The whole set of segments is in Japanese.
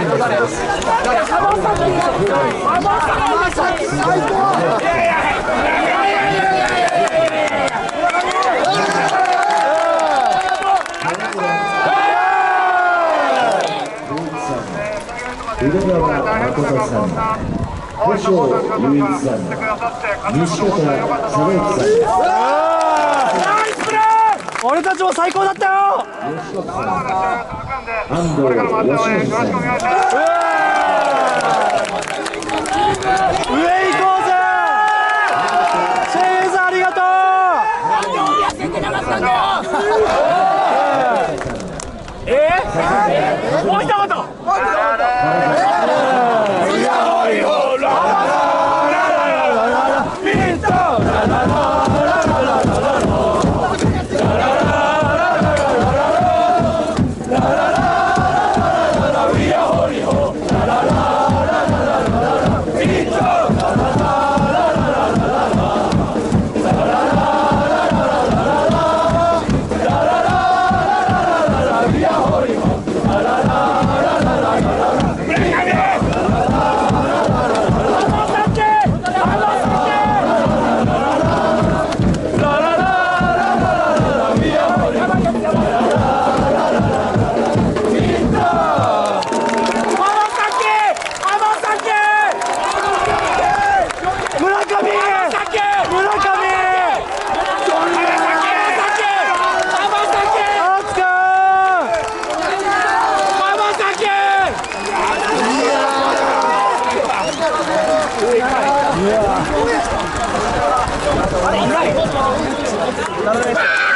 宇田川誠さん、保証雄一さん、西方貞之さん、たちも最高だったよ！これからも応援よろしくお願いします上行こうぜシェイありがとう！なんで痩せてなかったんだよ！え、Another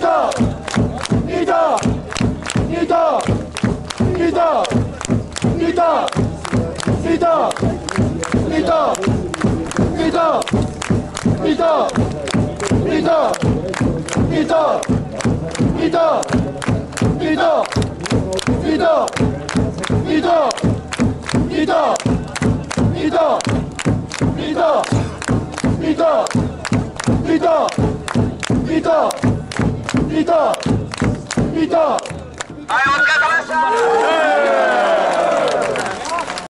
リーダーリーダーリーダーリーダーリーダーリーダーリーダーリーダーリーダーリーダーリーいた。いた。はいお疲れ様でした。